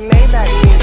Maybach